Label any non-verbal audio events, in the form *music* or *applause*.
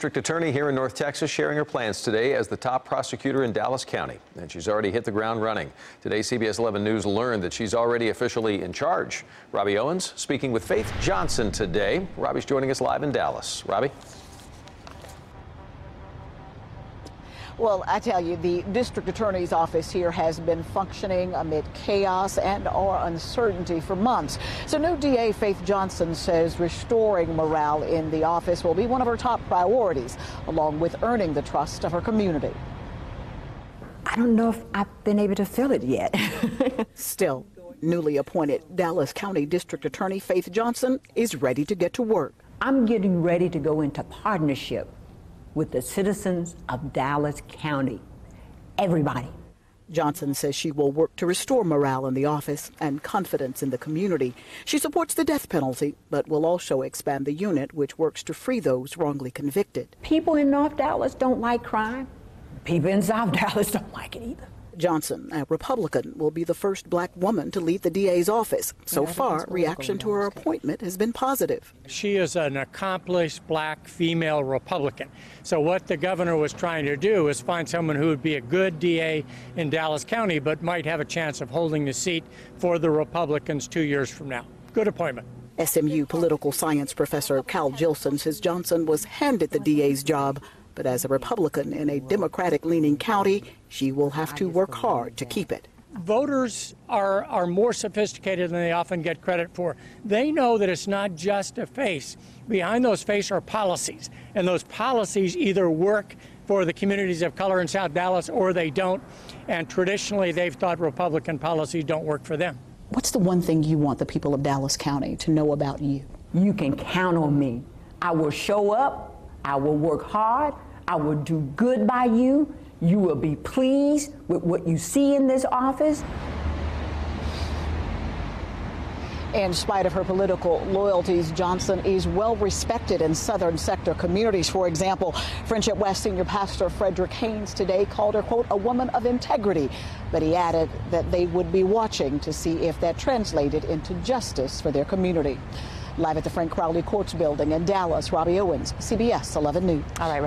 District Attorney here in North Texas sharing her plans today as the top prosecutor in Dallas County. And she's already hit the ground running. Today, CBS 11 News learned that she's already officially in charge. Robbie Owens speaking with Faith Johnson today. Robbie's joining us live in Dallas. Robbie? Well, I tell you, the district attorney's office here has been functioning amid chaos and or uncertainty for months. So new DA Faith Johnson says restoring morale in the office will be one of her top priorities, along with earning the trust of her community. I don't know if I've been able to feel it yet. *laughs* Still, newly appointed Dallas County District Attorney Faith Johnson is ready to get to work. I'm getting ready to go into partnership with the citizens of Dallas County. Everybody. Johnson says she will work to restore morale in the office and confidence in the community. She supports the death penalty, but will also expand the unit which works to free those wrongly convicted. People in North Dallas don't like crime. People in South *laughs* Dallas don't like it either. Johnson, a Republican, will be the first black woman to lead the DA's office. So far, reaction to her appointment has been positive. She is an accomplished black female Republican. So what the governor was trying to do is find someone who would be a good DA in Dallas County, but might have a chance of holding the seat for the Republicans two years from now. Good appointment. SMU political science professor Cal Jillson says Johnson was handed the DA's job but as a Republican in a Democratic leaning county, she will have to work hard to keep it. Voters are, are more sophisticated than they often get credit for. They know that it's not just a face. Behind those faces are policies, and those policies either work for the communities of color in South Dallas or they don't. And traditionally, they've thought Republican policies don't work for them. What's the one thing you want the people of Dallas County to know about you? You can count on me. I will show up I will work hard. I will do good by you. You will be pleased with what you see in this office. In spite of her political loyalties, Johnson is well respected in Southern sector communities. For example, Friendship West senior pastor Frederick Haynes today called her, quote, a woman of integrity. But he added that they would be watching to see if that translated into justice for their community. Live at the Frank Crowley Courts building in Dallas, Robbie Owens, CBS 11 News. All right,